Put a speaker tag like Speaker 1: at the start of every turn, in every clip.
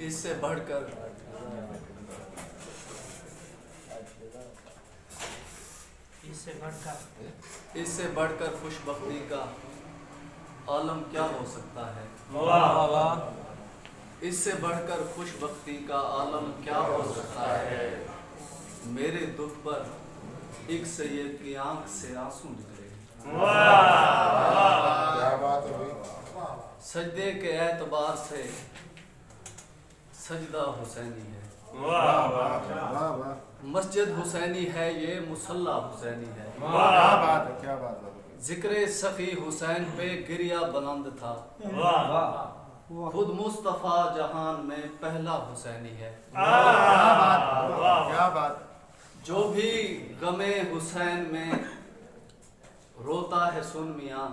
Speaker 1: इससे बढ़कर।
Speaker 2: इससे बढ़कर।
Speaker 1: इससे बढ़कर खुशबख्ती का आलम क्या हो सकता है? इससे बढ़कर खुशबख्ती का आलम क्या हो सकता है? मेरे दुख पर एक सैयद की आँख से आँसू निकले।
Speaker 3: क्या बात है भाई
Speaker 1: सजदे के एतबार से सजदा हुसैनी है।
Speaker 3: वाह वाह
Speaker 1: मस्जिद हुसैनी है ये मुसल्ला हुसैनी है।
Speaker 3: क्या बात है क्या बात है।
Speaker 1: ज़िक्र सखी हुसैन पे गिरिया बुलंद था। खुद मुस्तफ़ा जहान में पहला हुसैनी है।
Speaker 3: क्या बात
Speaker 1: जो भी गमे हुसैन में रोता है सुन मियाँ।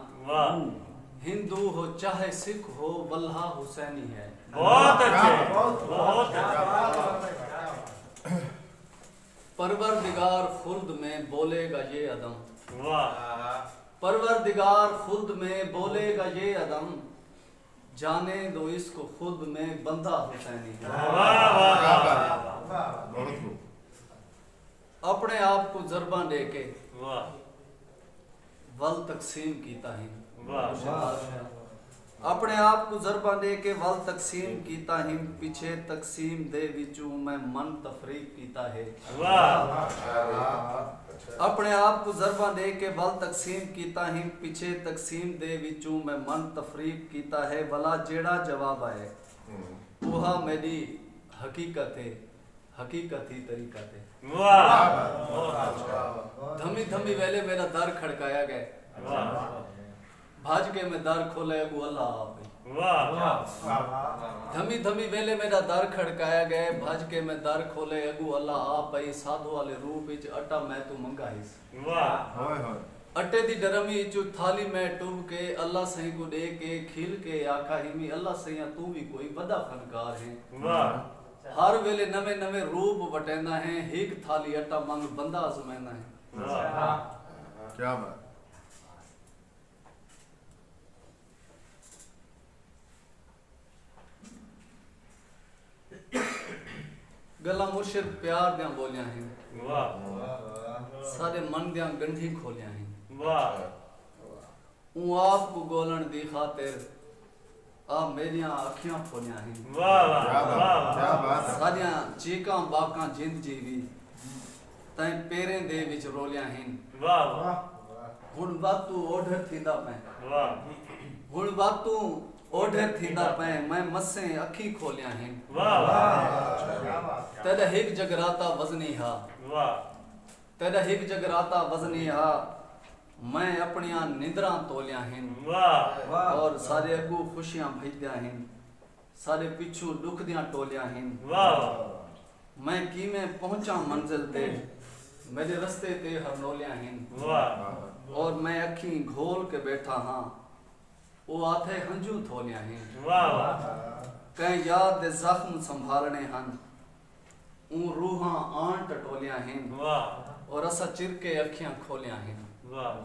Speaker 1: हिंदू हो चाहे सिख हो वल्हा हुसैनी है।
Speaker 4: बहुत अच्छे। बहुत
Speaker 1: परवरदिगार खुर्द में बोलेगा ये अदम।
Speaker 4: वाह।
Speaker 1: परवरदिगार खुद में बोलेगा ये अदम। जाने दो इसको खुद में बंदा हुसैनी है। अपने आप को जरबा
Speaker 4: वाह।
Speaker 1: वल तकसीम कीता ही अपने आप को जरबा दे के वल तकसीम किया हिम पीछे तकसीम दे विचू मैं मन तफरीक
Speaker 4: किया
Speaker 1: है। अपने आप को जरबा दे के वल तकसीम किया हिम पीछे तकसीम दे विचू मैं मन तफरीक किया है। भला जेड़ा जवाब आए वह मेरी हकीकत है हकीकत ही तरीका
Speaker 4: थे
Speaker 1: धमी धमी वेले मेरा दर खड़काया गया। भाज के मैं दर खोले वो अल्लाह आप। ही।
Speaker 4: वाह
Speaker 1: धमी धमी वेले मेरा दर खड़काया गया भज के मैं दर खोले अगू अल्लाह आप साधु वाले रूप विच अटा मैं तू मंगाईस।
Speaker 4: वाह।
Speaker 3: होए होए
Speaker 1: अटे दी डरमी चु थाली में टूब के अल्लाह सही को दे के खिल के आखा हिमी अल्लाह सही तू भी कोई बड़ा फनकार है।
Speaker 4: वाह।
Speaker 1: हर वेले नवे नवे रूप वटेंदा है हिक थाली अटा मंग बंदा आजमाना है।
Speaker 3: क्या बात।
Speaker 1: ਗੱਲਾਂ
Speaker 4: ਮੁਰਸ਼ਿਦ
Speaker 1: ਪਿਆਰ ਦਿਆਂ ਬੋਲਿਆ ਹੈ ਵਾਹ। ਸਾਡੇ
Speaker 4: ਮਨ
Speaker 1: ਦਿਆਂ ਗੰਢੀ ਖੋਲਿਆ ਹੈ ਵਾਹ। ਉਹ ਆਪ ਕੋ ਗੋਲਣ ਦੀ ਖਾਤਰ
Speaker 4: ਆ
Speaker 3: ਮੇਰੀਆਂ
Speaker 4: ਅੱਖੀਆਂ
Speaker 3: ਖੋਲਿਆ ਹੈ
Speaker 4: ਵਾਹ
Speaker 3: ਵਾਹ ਵਾਹ
Speaker 1: ਸਾਡੀਆਂ ਚੀਕਾਂ ਬਾਕਾਂ ਜਿੰਦ ਜੀਵੀ ਤੈਂ ਪੇਰੇ ਦੇ ਵਿੱਚ ਰੋਲਿਆ ਹੈ
Speaker 4: ਵਾਹ ਵਾਹ।
Speaker 1: ਹੁਣ ਬਾਤੂ ਆਰਡਰ ਥੀਂਦਾ ਪਏ
Speaker 4: ਵਾਹ।
Speaker 1: ਹੁਣ ਬਾਤੂ ओढे थींदा पए मैं मसे अखी खोलिया हैं।
Speaker 4: वाह
Speaker 1: वाह। तद हिक जगराता वजनी हा।
Speaker 4: वाह।
Speaker 1: तद हिक जगराता वजनी हा। मैं अपनिया निंद्रा तोलिया हैं।
Speaker 4: वाह।
Speaker 1: वाह। और सारे अगू खुशियाँ भेजदिया हैं। सारे पिछू दुख दिया टोलिया हैं।
Speaker 4: वाह।
Speaker 1: मैं कीमे पहुँचा मंजिल ते। मेरे रस्ते ते हरनोलिया नोलिया हैं
Speaker 4: वाह।
Speaker 1: और मैं अखी घोल के बैठा हाँ। वो आथे हंजू थोलिया हैं
Speaker 4: वाह
Speaker 1: कहीं याद दे जख्म संभालने हन ऊ रूहां आन टटोलिया हैं
Speaker 4: वाह
Speaker 1: और असा चिर के अखियाँ खोलिया हैं
Speaker 4: वाह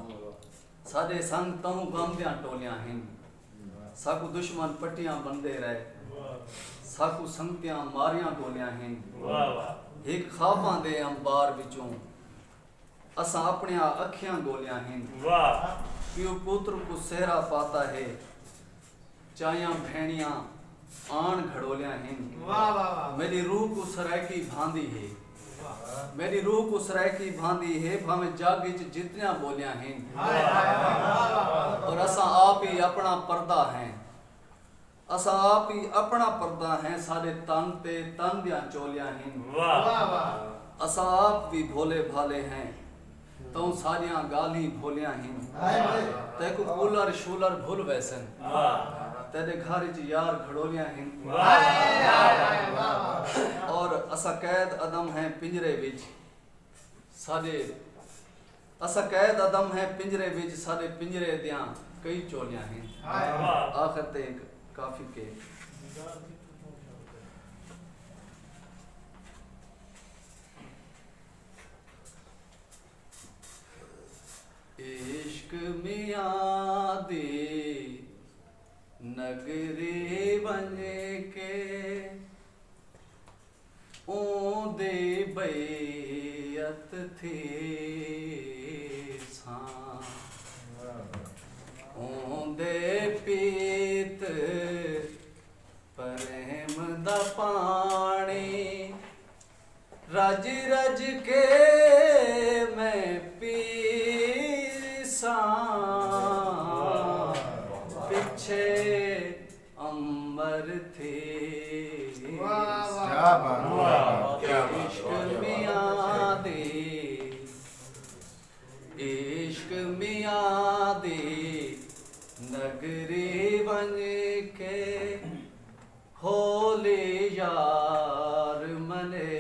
Speaker 1: साडे संग तहु गम दियाँ टोलिया हैं साकू दुश्मन पट्टियाँ बंदे रहे साकू संगतियाँ मारियाँ गोलियाँ हैं
Speaker 4: वाह
Speaker 1: एक खाबां दे अंबार विचों असा अपनियाँ अखियाँ गोलियाँ हैं
Speaker 4: वाह
Speaker 1: पियो पुत्र को सेहरा पाता है। चाया भेड़िया आन घड़ोलिया हैं। मेरी रूह को सरायकी भांदी है। मेरी रूह को सरायकी भांदी है भावे जागी च जितनिया बोलिया हैं। और असा आप ही अपना पर्दा है। असा आप ही अपना पर्दा है सारे तन ते तन दिया चोलिया हैं। असा आप भी भोले भाले हैं। तो सारिया गाली भोलिया हैं। ते को कूलर शूलर भूल वैसन। तेरे घर च यार घड़ोलिया हैं। और असा कैद अदम है पिंजरे विच। साडे असा कैद अदम है पिंजरे विच साडे पिंजरे दियाँ कई चोलियाँ हैं। आखिर ते काफ़ी के इश्क दे नगरे बन के ओंदे बैयत थे सां। ओंदे पीत प्रेम दा पानी रज रज के अच्छे अंबर थे। इश्क मिया दे इश्क नगरे बन के होले यार मने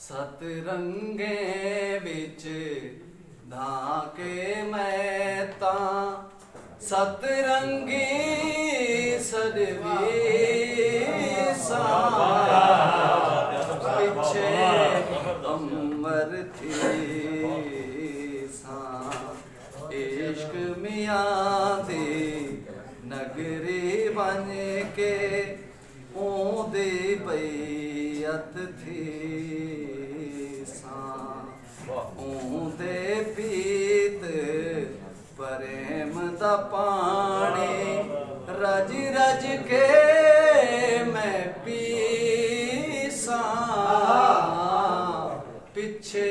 Speaker 1: सतरंगे बिच धाके मैं ता सतरंगी सदवी पिछे अमर थी सा। इश्क मिया दे नगरी बन के ओ दे बैत थी। पानी। रज रज के मैं पीसा। पीछे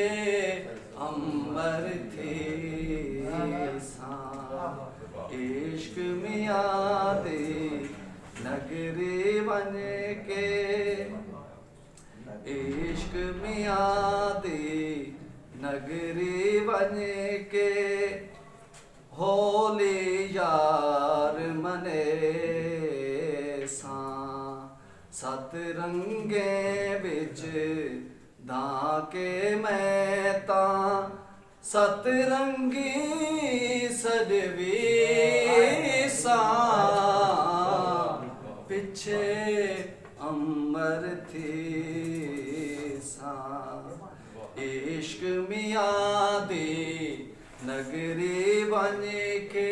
Speaker 1: अंबर थी इश्क मिया दे नगरी बन के। इश्क मिया दे नगरी बन के। होली यार मने सां। सत रंगे बिच धाके मैं सत रंगी सजवी सां। पिछे अमर थी सां। इश्क मियाँ दे नगरी बन के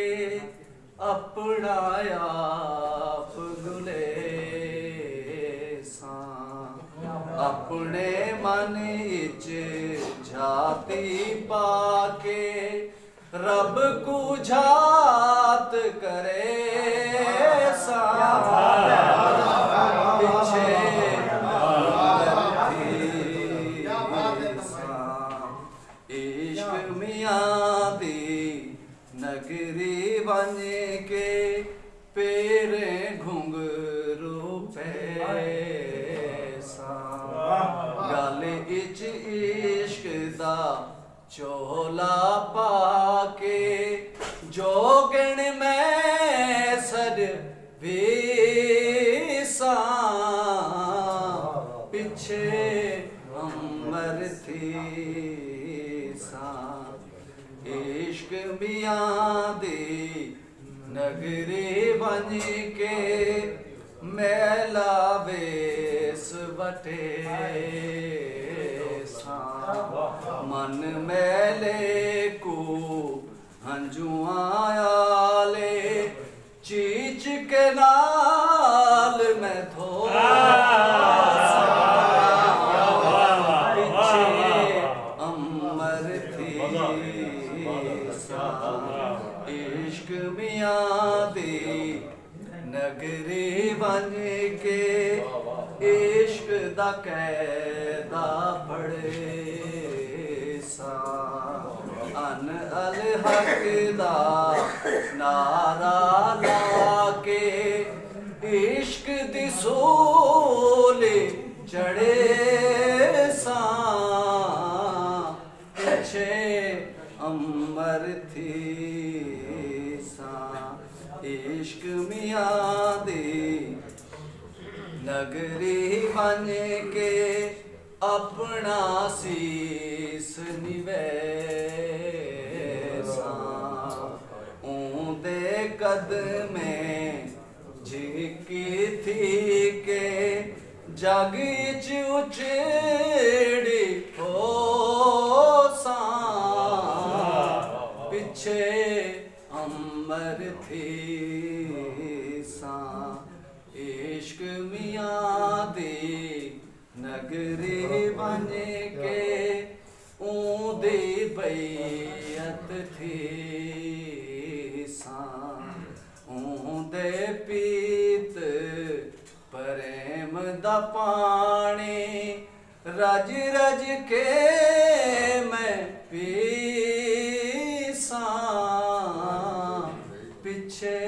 Speaker 1: अपना आप गुले अपने मन इच जाति पाके रब को जात करे सा। के पेरे घुंघरू पैसा गल इच इश्क दा चोला पाके जोगण मैं सर वेसा पिछे अमर थी सा इश्क मियाँ दी नगरी बन के मेला बेस बटे मन मेले को हंजुआयाले चीच के नाल मैं थोड़ा दुनिया दे नगरे बन के इश्क दा कैदा पड़े सा अल हक दा नारा ला के इश्क दी अपना शीस निवेशा कद कदम जिकी थी के जागी चुचड़ी हो सा पीछे अमर थी सा। इश्क मिया दी ਨਗਰੀ ਬਣ ਕੇ ਉਹਦੇ ਬਈਅਤ ਥੀ ਸਾਂ। ਉਹਦੇ ਪੀਤ ਪ੍ਰੇਮ ਦਾ ਪਾਣੀ ਰਜ ਰਜ ਕੇ ਮੈਂ ਪੀ ਪੀਸਾਂ ਪਿਛੇ